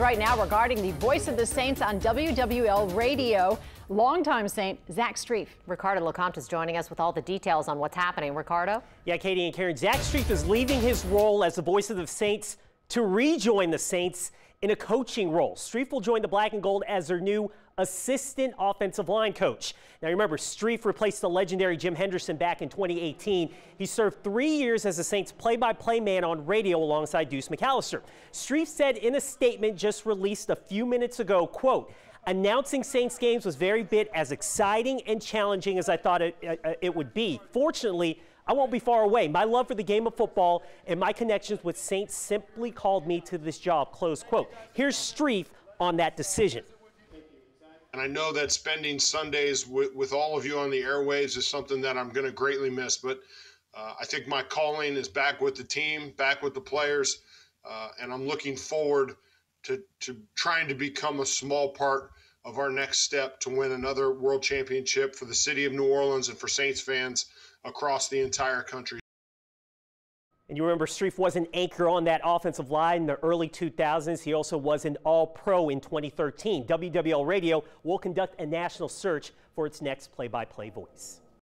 right now regarding the voice of the Saints on WWL radio. Longtime Saint Zach Strief. Ricardo LeCompte is joining us with all the details on what's happening. Ricardo? Yeah, Katie and Karen. Zach Strief is leaving his role as the voice of the Saints to rejoin the Saints in a coaching role. Strief will join the Black and Gold as their new assistant offensive line coach. Now remember, Strief replaced the legendary Jim Henderson back in 2018. He served three years as the Saints play-by-play man on radio alongside Deuce McAllister. Strief said in a statement just released a few minutes ago, quote, announcing Saints games was very bit as exciting and challenging as I thought it, uh, it would be. Fortunately, I won't be far away. My love for the game of football and my connections with Saints simply called me to this job, close quote. Here's Strief on that decision. And I know that spending Sundays with, with all of you on the airwaves is something that I'm going to greatly miss. But uh, I think my calling is back with the team, back with the players, uh, and I'm looking forward to, to trying to become a small part of our next step to win another world championship for the city of New Orleans and for Saints fans across the entire country. And you remember Strief was an anchor on that offensive line in the early 2000s. He also was an All Pro in 2013. WWL Radio will conduct a national search for its next play by play voice.